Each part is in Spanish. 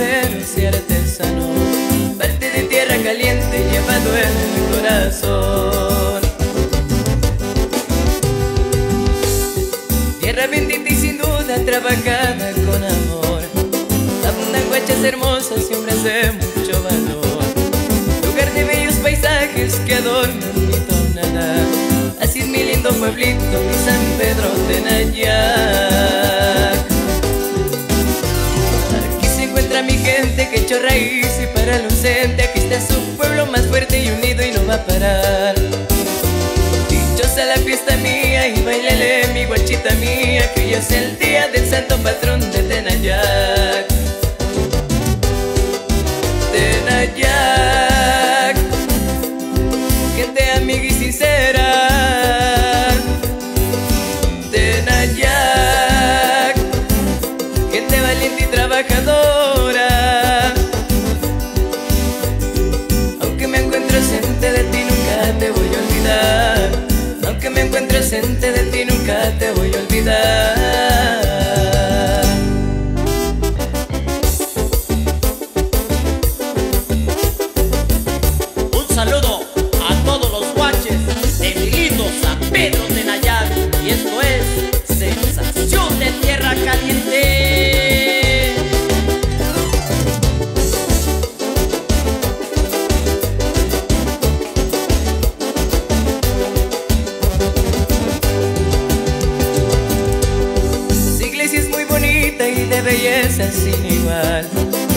artesano, parte de tierra caliente llevado en el corazón. Tierra bendita y sin duda trabajada con amor, abundan guachas hermosas y hombres de mucho valor, lugar de bellos paisajes que adornan mi tonada. Así es mi lindo pueblito, mi San Pedro de Nayac. Gente que echó raíz y para el ausente aquí está su pueblo más fuerte y unido y no va a parar. Dichosa la fiesta mía y bailele mi guachita mía que hoy es el día del santo patrón de Tenayac. Tenayac, gente amiga y sincera. Tenayac, gente valiente y trabajadora. Ausente de ti, nunca te voy a olvidar. De sin igual.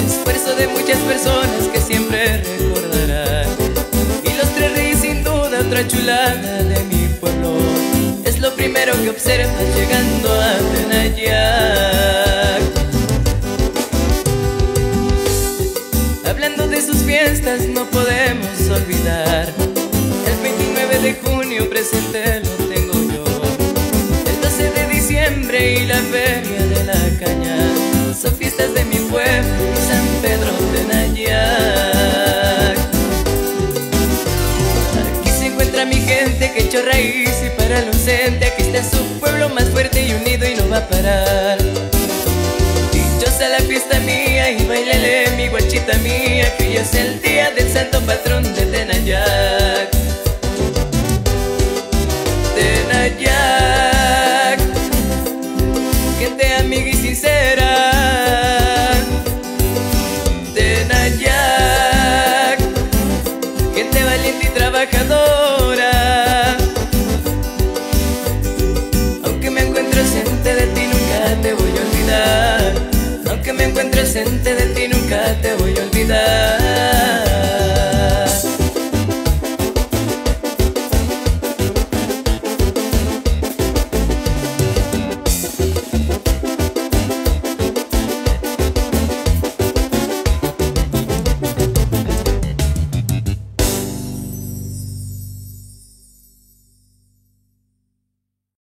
Esfuerzo de muchas personas que siempre recordarán. Y los tres reyes sin duda otra chulada de mi pueblo. Es lo primero que observas llegando a Tenayac. Hablando de sus fiestas no podemos olvidar. El 29 de junio presente lo tengo yo. El 12 de diciembre y la feria de la caña gente que echó raíz y para el ausente Aquí está su pueblo más fuerte y unido y no va a parar. Dichosa la fiesta mía y bailele mi guachita mía Que hoy es el día del santo patrón de Tenayac. Tenayac Gente amiga y sincera ausente de ti nunca te voy a olvidar